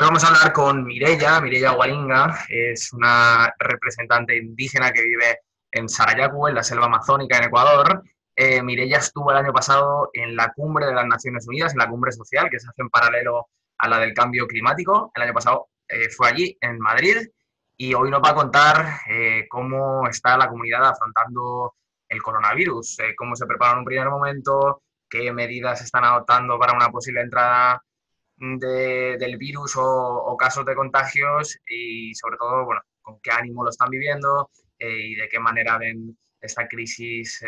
Hoy vamos a hablar con Mirella, Mirella Guaringa, es una representante indígena que vive en Sarayacu, en la selva amazónica en Ecuador. Eh, Mirella estuvo el año pasado en la cumbre de las Naciones Unidas, en la cumbre social que se hace en paralelo a la del cambio climático. El año pasado eh, fue allí, en Madrid, y hoy nos va a contar eh, cómo está la comunidad afrontando el coronavirus, eh, cómo se prepara en un primer momento, qué medidas están adoptando para una posible entrada del virus o, casos de contagios y sobre todo, bueno, con qué ánimo lo están viviendo y de qué manera ven esta crisis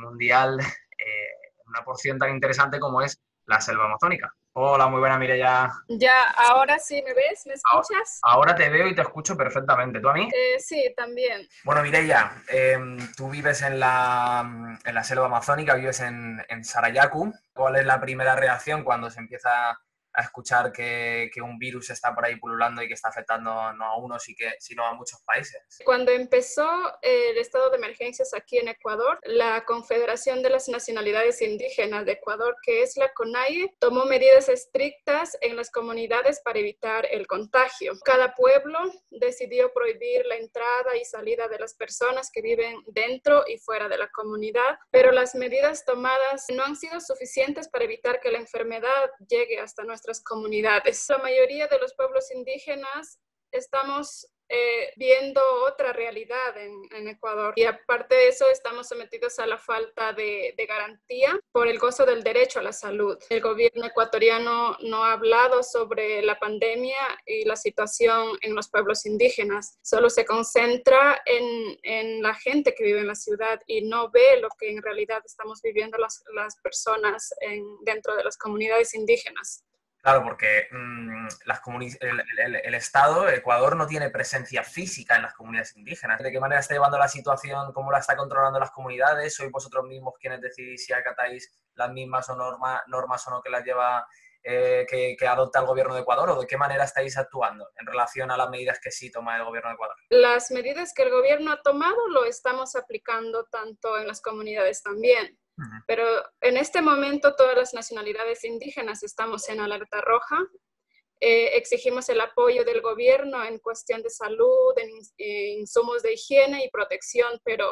mundial en una porción tan interesante como es la selva amazónica. Hola, muy buena Mireya. Ya, ahora sí me ves, ¿me escuchas? Ahora, te veo y te escucho perfectamente. ¿Tú a mí? Eh, sí, también. Bueno, Mireya, em, tú vives en la, en la selva amazónica, vives en, en Sarayaku. ¿Cuál es la primera reacción cuando se empieza a escuchar que, un virus está por ahí pululando y que está afectando no a unos, sino a muchos países. Cuando empezó el estado de emergencias aquí en Ecuador, la Confederación de las Nacionalidades Indígenas de Ecuador, que es la CONAIE, tomó medidas estrictas en las comunidades para evitar el contagio. Cada pueblo decidió prohibir la entrada y salida de las personas que viven dentro y fuera de la comunidad, pero las medidas tomadas no han sido suficientes para evitar que la enfermedad llegue hasta nuestra nuestras comunidades. La mayoría de los pueblos indígenas estamos eh, viendo otra realidad en, Ecuador. Y aparte de eso, estamos sometidos a la falta de, garantía por el gozo del derecho a la salud. El gobierno ecuatoriano no ha hablado sobre la pandemia y la situación en los pueblos indígenas. Solo se concentra en, en la gente que vive en la ciudad y no ve lo que en realidad estamos viviendo las, las personas en, dentro de las comunidades indígenas. Claro, porque mm, las el, Estado, Ecuador, no tiene presencia física en las comunidades indígenas. ¿De qué manera está llevando la situación? ¿Cómo la está controlando las comunidades? ¿Sois vosotros mismos quienes decidís si acatáis las mismas o normas o no que las lleva, eh, que, que, adopta el gobierno de Ecuador? ¿O de qué manera estáis actuando en relación a las medidas que sí toma el gobierno de Ecuador? Las medidas que el gobierno ha tomado lo estamos aplicando tanto en las comunidades también. Pero en este momento todas las nacionalidades indígenas estamos en alerta roja. Eh, exigimos el apoyo del gobierno en cuestión de salud, en, insumos de higiene y protección, pero,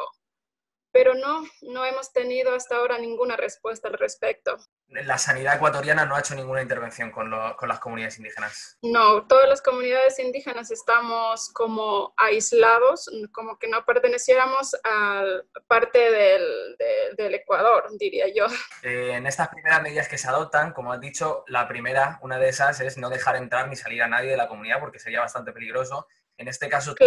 pero no, no hemos tenido hasta ahora ninguna respuesta al respecto la sanidad ecuatoriana no ha hecho ninguna intervención con, las comunidades indígenas. No, todas las comunidades indígenas estamos como aislados, como que no perteneciéramos a parte del, Ecuador, diría yo. Eh, en estas primeras medidas que se adoptan, como has dicho, la primera, una de esas es no dejar entrar ni salir a nadie de la comunidad porque sería bastante peligroso. En este caso, tú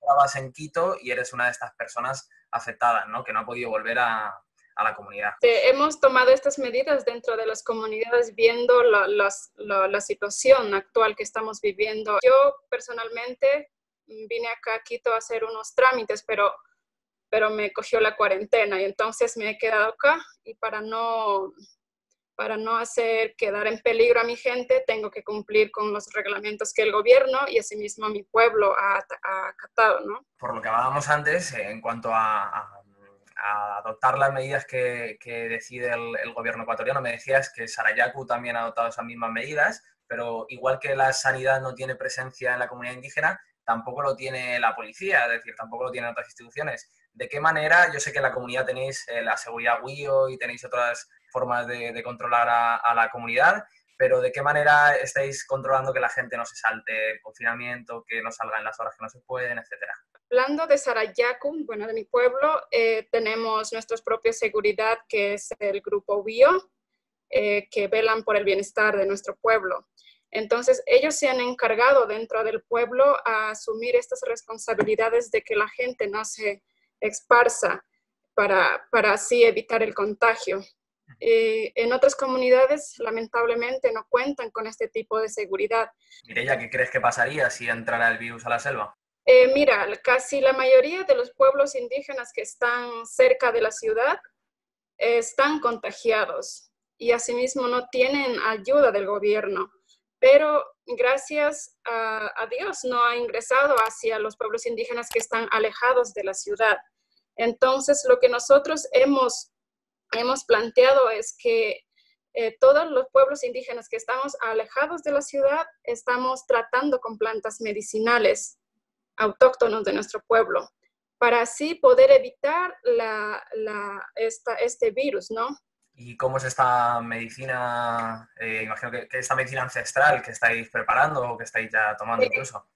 estabas en Quito y eres una de estas personas afectadas, ¿no? Que no ha podido volver a, la comunidad. hemos tomado estas medidas dentro de las comunidades viendo la, situación actual que estamos viviendo. Yo personalmente vine acá a Quito a hacer unos trámites, pero, pero me cogió la cuarentena y entonces me he quedado acá y para no para no hacer quedar en peligro a mi gente, tengo que cumplir con los reglamentos que el gobierno y asimismo mi pueblo ha, acatado, ¿no? Por lo que hablábamos antes, en cuanto a a adoptar las medidas que, decide el, gobierno ecuatoriano. Me decías que Sarayaku también ha adoptado esas mismas medidas, pero igual que la sanidad no tiene presencia en la comunidad indígena, tampoco lo tiene la policía, es decir, tampoco lo tienen otras instituciones. ¿De qué manera? Yo sé que en la comunidad tenéis eh, la seguridad WIO y tenéis otras formas de, controlar a, la comunidad, pero ¿de qué manera estáis controlando que la gente no se salte el confinamiento, que no salga en las horas que no se pueden, etcétera? Hablando de Sarayaku, bueno, de mi pueblo, eh, tenemos nuestra propia seguridad, que es el grupo BIO, eh, que velan por el bienestar de nuestro pueblo. Entonces, ellos se han encargado dentro del pueblo a asumir estas responsabilidades de que la gente no se esparza para, para así evitar el contagio. Eh, en otras comunidades, lamentablemente, no cuentan con este tipo de seguridad. Mireya, ¿qué crees que pasaría si entrara el virus a la selva? Eh, mira, casi la mayoría de los pueblos indígenas que están cerca de la ciudad están contagiados y asimismo no tienen ayuda del gobierno. Pero gracias a, Dios no ha ingresado hacia los pueblos indígenas que están alejados de la ciudad. Entonces, lo que nosotros hemos, hemos planteado es que eh, todos los pueblos indígenas que estamos alejados de la ciudad, estamos tratando con plantas medicinales autóctonos de nuestro pueblo, para así poder evitar la, esta, este virus, ¿no? ¿Y cómo es esta medicina, eh, imagino que, esta medicina ancestral que estáis preparando o que estáis ya tomando incluso?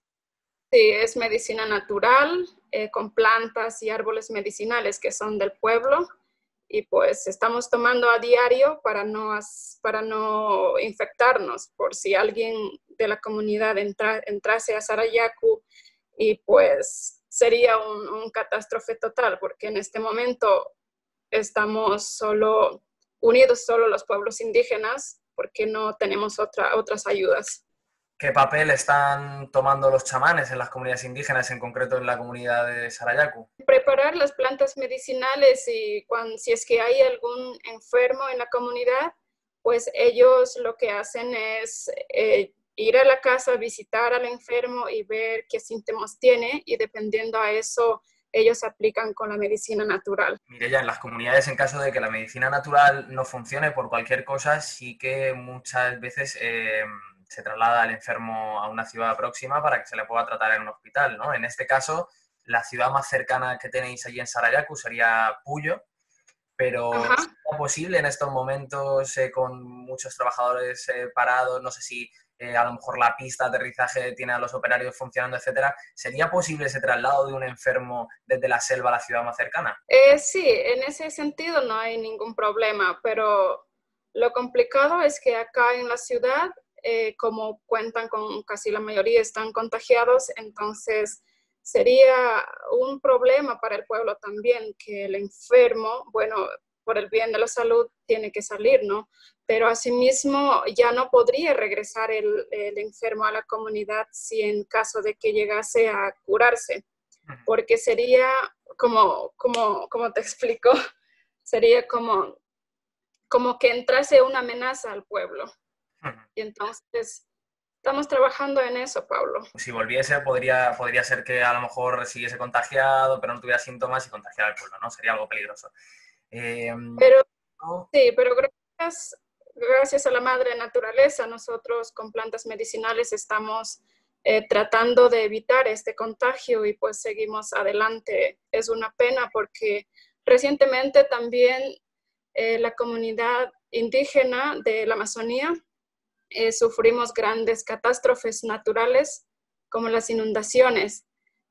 Sí, es medicina natural, eh, con plantas y árboles medicinales que son del pueblo y pues estamos tomando a diario para no, para no infectarnos, por si alguien de la comunidad entrase a Sarayaku y pues sería un, catástrofe total, porque en este momento estamos solo unidos solo los pueblos indígenas, porque no tenemos otra, otras ayudas. ¿Qué papel están tomando los chamanes en las comunidades indígenas, en concreto en la comunidad de Sarayaku? Preparar las plantas medicinales y cuando, si es que hay algún enfermo en la comunidad, pues ellos lo que hacen es eh, ir a la casa, visitar al enfermo y ver qué síntomas tiene y dependiendo a eso ellos aplican con la medicina natural. Mire, ya en las comunidades, en caso de que la medicina natural no funcione por cualquier cosa, sí que muchas veces... Eh, se traslada al enfermo a una ciudad próxima para que se le pueda tratar en un hospital, ¿no? En este caso, la ciudad más cercana que tenéis allí en Sarayaku sería Puyo, pero ¿es posible en estos momentos eh, con muchos trabajadores eh, parados? No sé si eh, a lo mejor la pista de aterrizaje tiene a los operarios funcionando, etcétera. ¿Sería posible ese traslado de un enfermo desde la selva a la ciudad más cercana? sí, en ese sentido no hay ningún problema, pero lo complicado es que acá en la ciudad eh, como cuentan con casi la mayoría están contagiados, entonces sería un problema para el pueblo también que el enfermo, bueno, por el bien de la salud tiene que salir, ¿no? Pero asimismo ya no podría regresar el, el enfermo a la comunidad si en caso de que llegase a curarse, porque sería como, como, como te explico, sería como, como que entrase una amenaza al pueblo. Y entonces estamos trabajando en eso, Pablo. Si volviese, podría, podría ser que a lo mejor siguiese contagiado, pero no tuviera síntomas y contagiara al pueblo, ¿no? Sería algo peligroso. Em, pero, Sí, pero gracias, gracias a la madre naturaleza, nosotros con plantas medicinales estamos eh, tratando de evitar este contagio y pues seguimos adelante. Es una pena porque recientemente también eh, la comunidad indígena de la Amazonía eh, sufrimos grandes catástrofes naturales como las inundaciones.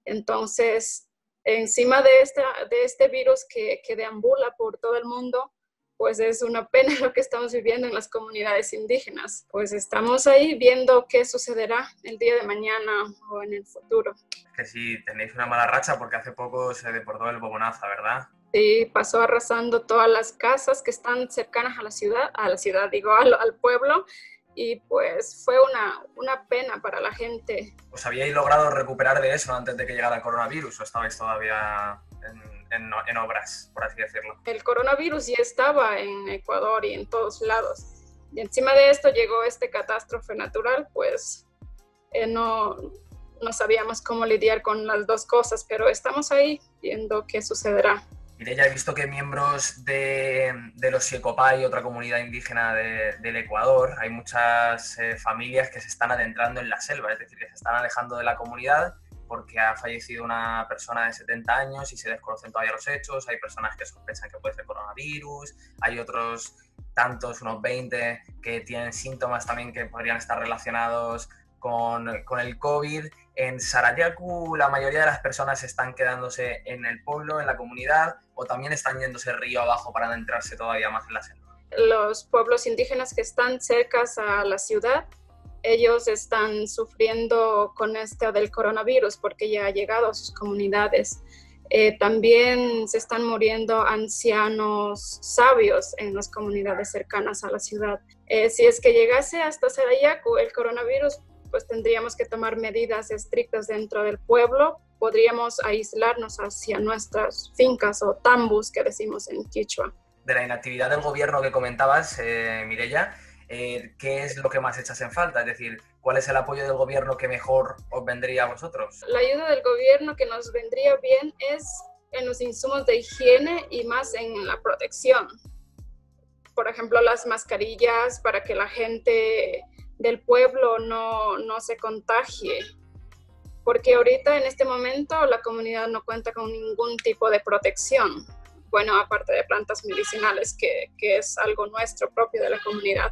Entonces, encima de, esta, de este virus que, que deambula por todo el mundo, pues es una pena lo que estamos viviendo en las comunidades indígenas. Pues estamos ahí viendo qué sucederá el día de mañana o en el futuro. Que sí, tenéis una mala racha porque hace poco se deportó el Bobonaza, ¿verdad? Sí, pasó arrasando todas las casas que están cercanas a la ciudad, a la ciudad, digo, al, al pueblo, y pues fue una, una, pena para la gente. ¿Os habíais logrado recuperar de eso antes de que llegara el coronavirus o estabais todavía en, en, obras, por así decirlo? El coronavirus ya estaba en Ecuador y en todos lados. Y encima de esto llegó este catástrofe natural, pues eh, no, no sabíamos cómo lidiar con las dos cosas, pero estamos ahí viendo qué sucederá. Ya he visto que miembros de, los Siecopay, otra comunidad indígena del Ecuador, hay muchas eh, familias que se están adentrando en la selva, es decir, que se están alejando de la comunidad porque ha fallecido una persona de 70 años y se desconocen todavía los hechos, hay personas que sospechan que puede ser coronavirus, hay otros tantos, unos 20, que tienen síntomas también que podrían estar relacionados con, con, el COVID. En Sarayaku la mayoría de las personas están quedándose en el pueblo, en la comunidad, o también están yéndose río abajo para adentrarse todavía más en la selva. Los pueblos indígenas que están cercas a la ciudad, ellos están sufriendo con este del coronavirus porque ya ha llegado a sus comunidades. Eh, también se están muriendo ancianos sabios en las comunidades cercanas a la ciudad. Eh, si es que llegase hasta Sarayaku el coronavirus, pues tendríamos que tomar medidas estrictas dentro del pueblo. Podríamos aislarnos hacia nuestras fincas o tambus que decimos en Quichua. De la inactividad del gobierno que comentabas, eh, Mirella, eh, ¿qué es lo que más echas en falta? Es decir, ¿cuál es el apoyo del gobierno que mejor os vendría a vosotros? La ayuda del gobierno que nos vendría bien es en los insumos de higiene y más en la protección. por ejemplo, las mascarillas para que la gente del pueblo no, no se contagie. Porque ahorita en este momento la comunidad no cuenta con ningún tipo de protección. Bueno, aparte de plantas medicinales, que, que es algo nuestro propio de la comunidad.